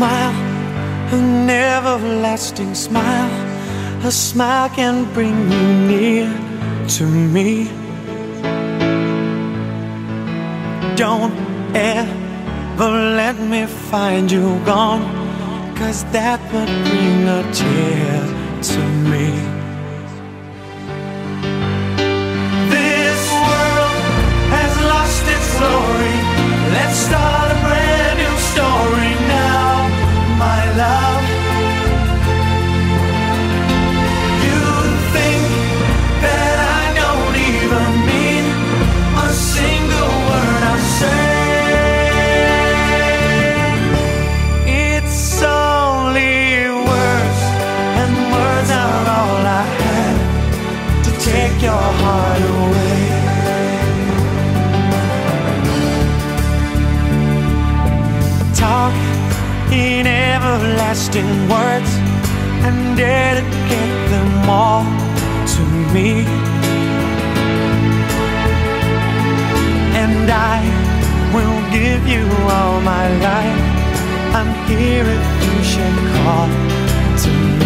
smile, an everlasting smile. A smile can bring you near to me. Don't ever let me find you gone, cause that would bring a tear to me. Everlasting words and dedicate them all to me. And I will give you all my life. I'm here if you should call to me.